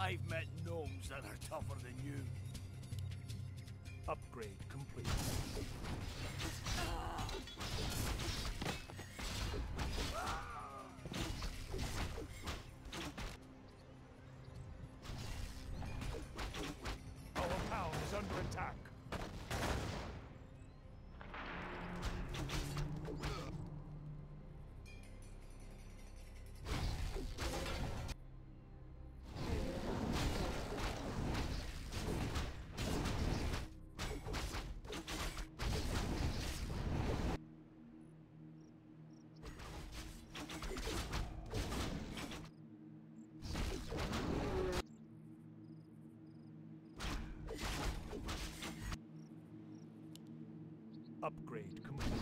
I've met gnomes that are tougher than you. Upgrade complete. Our Upgrade complete.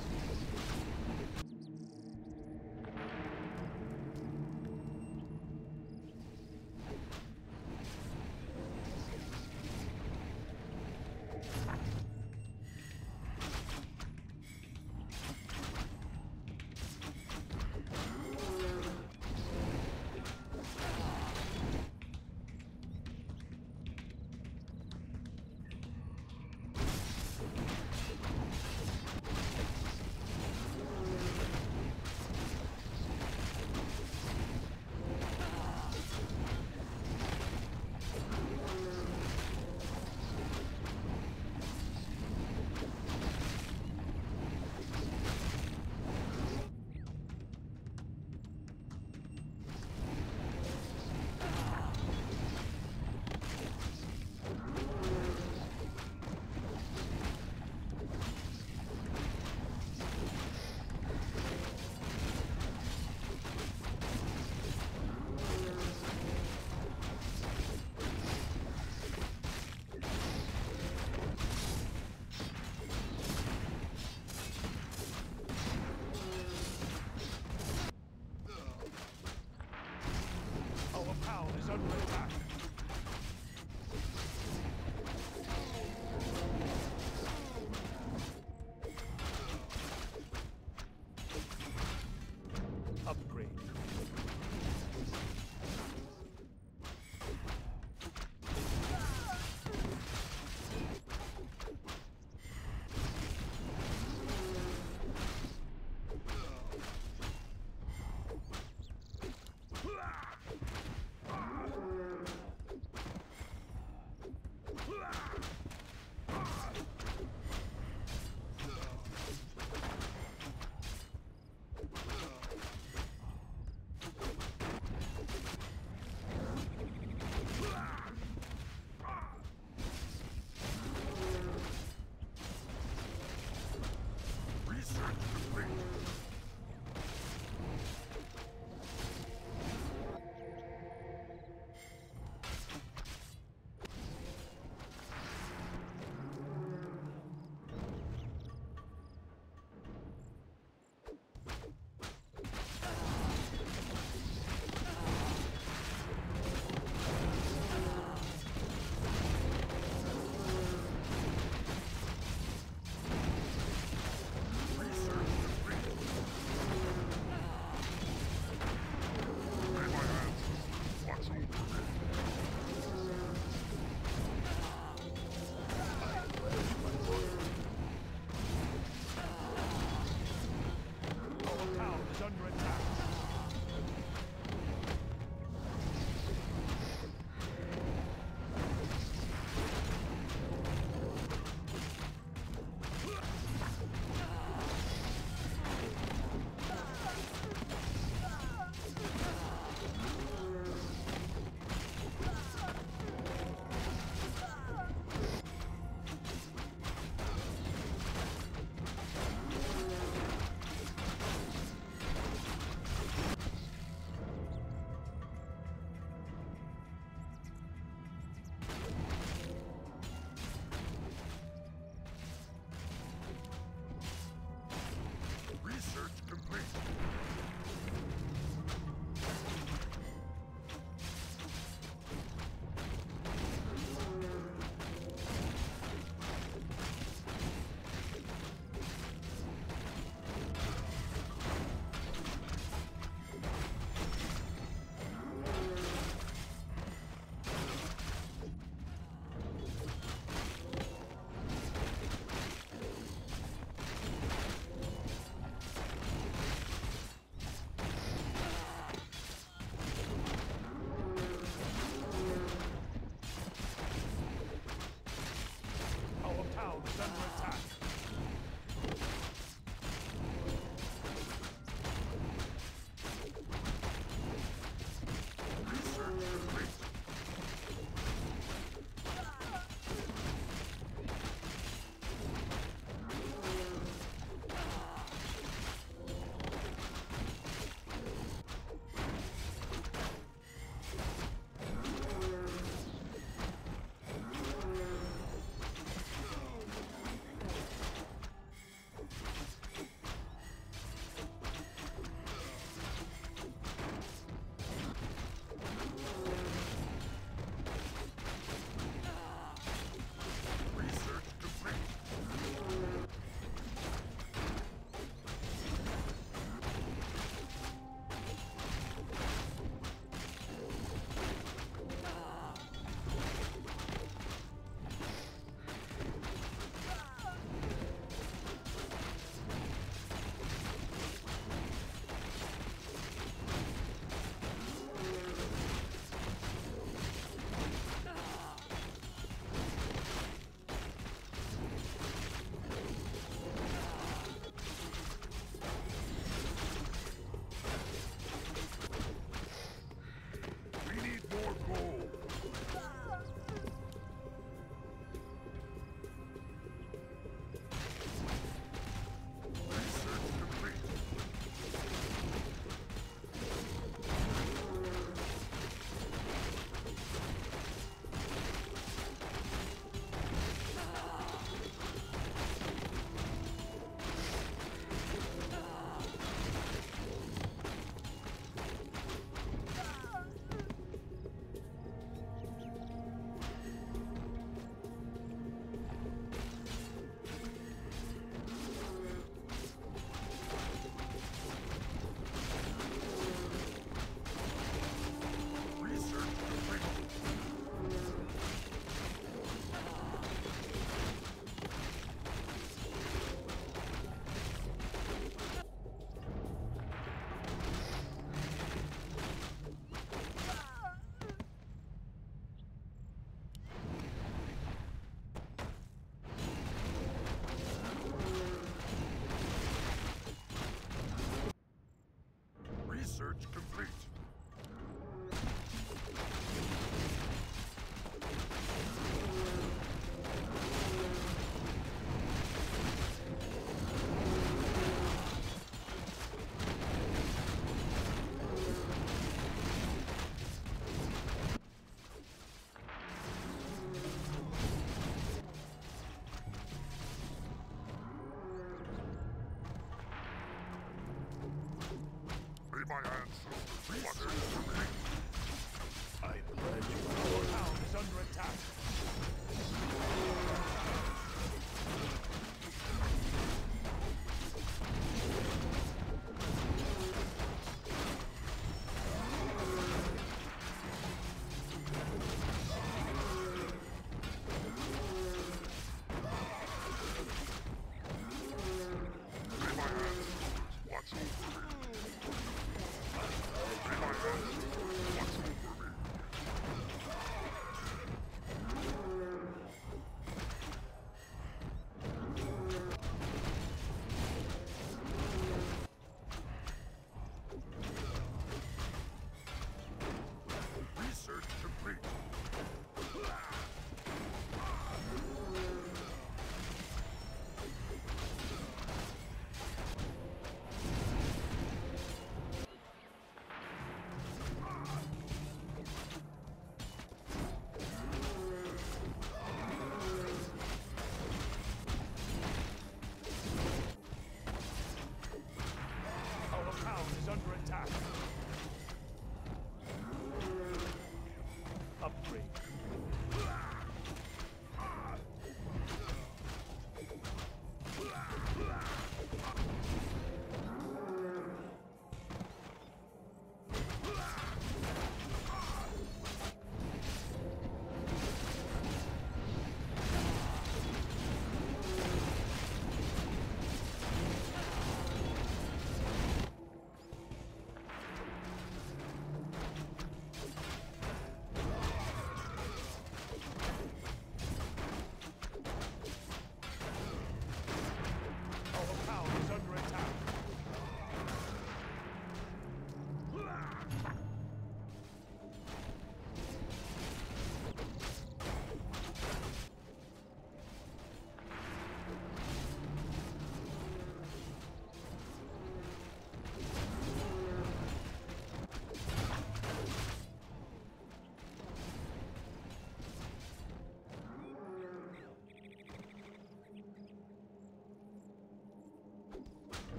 My ancestors watch over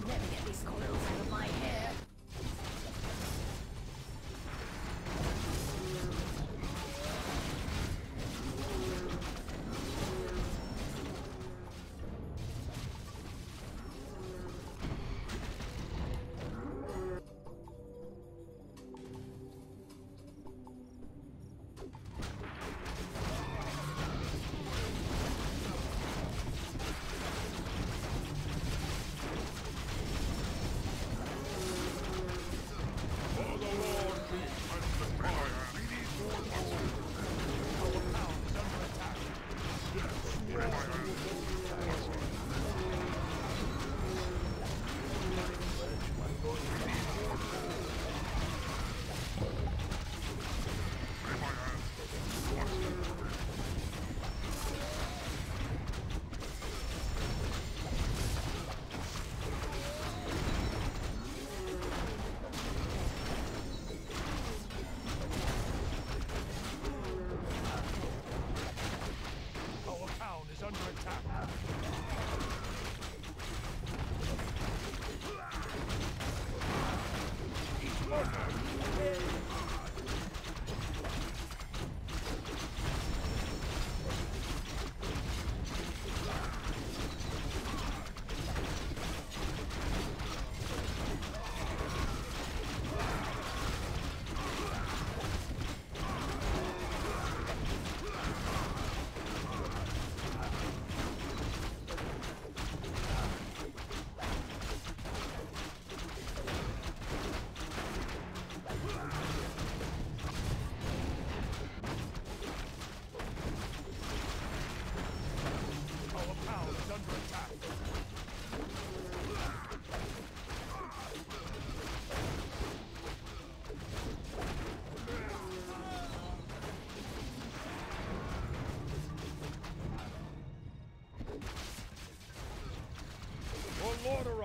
I'll never get these coils out of my hair. mortar.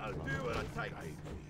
I'll do what I take.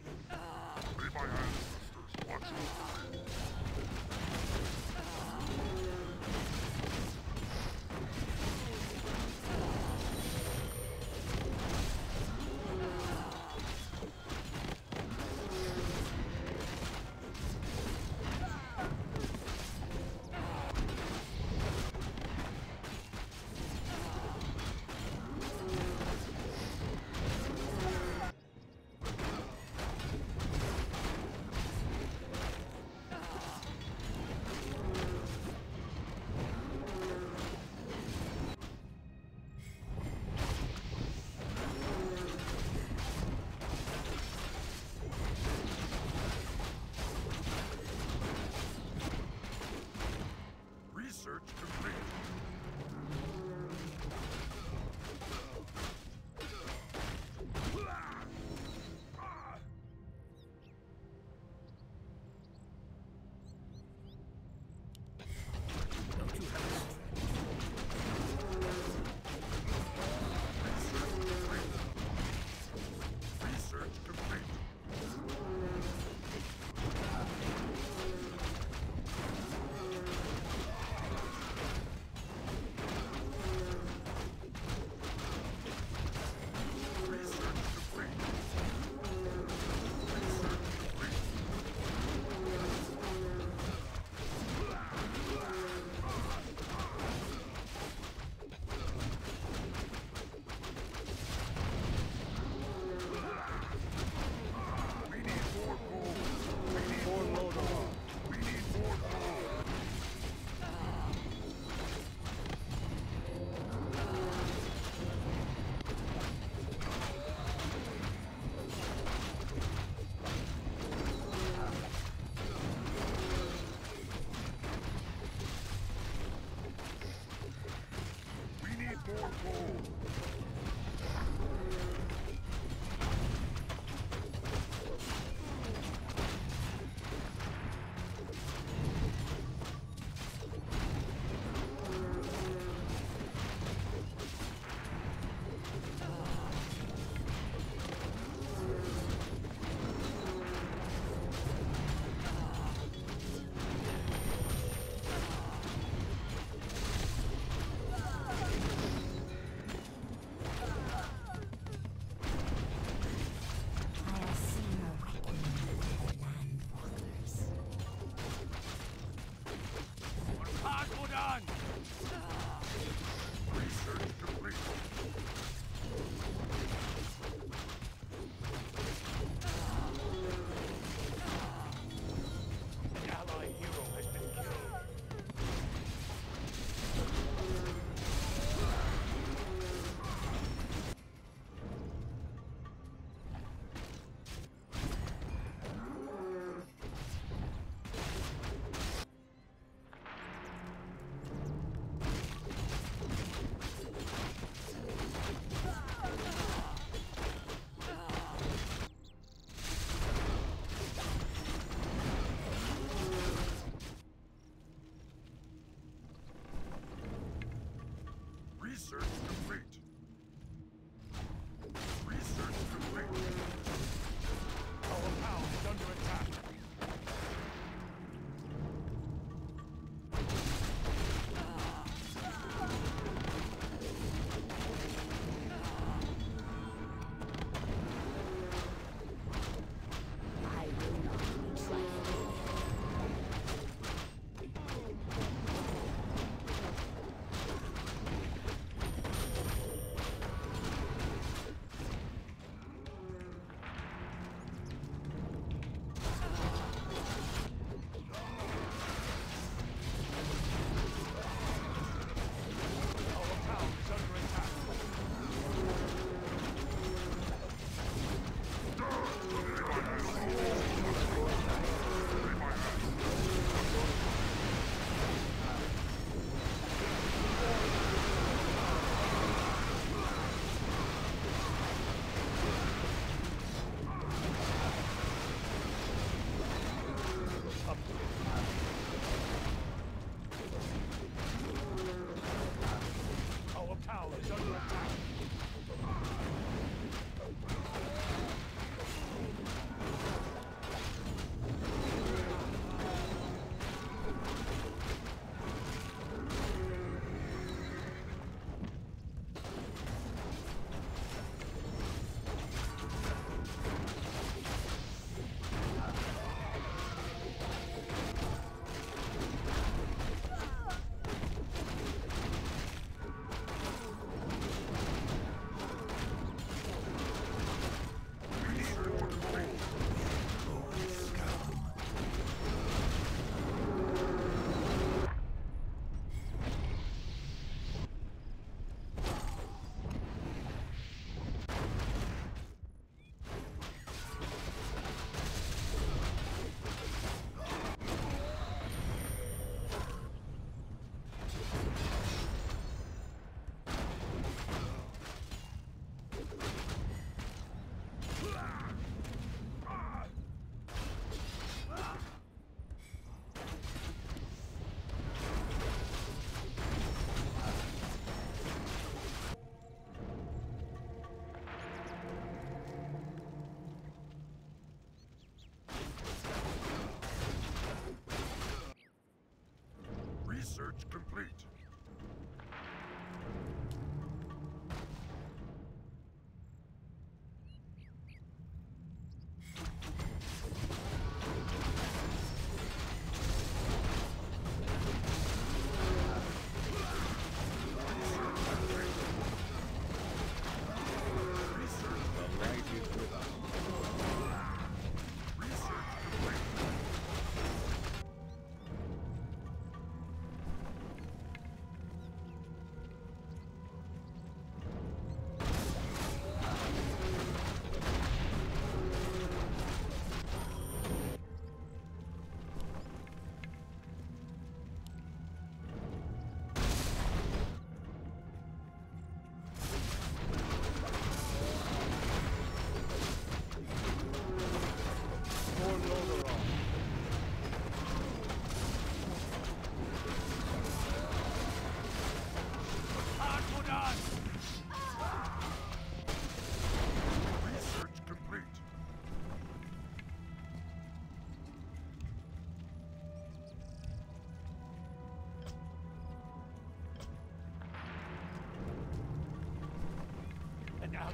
Search complete.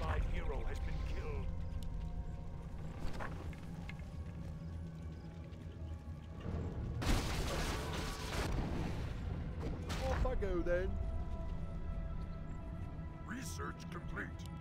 Allied hero has been killed. Off I go then. Research complete. Research complete.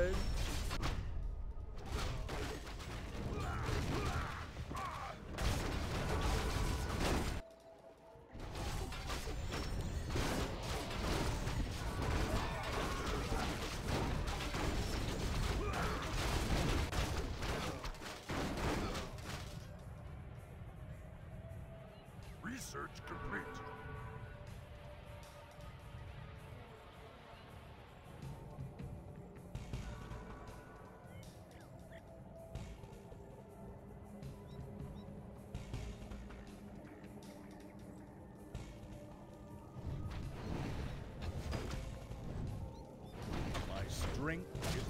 soon. drink. is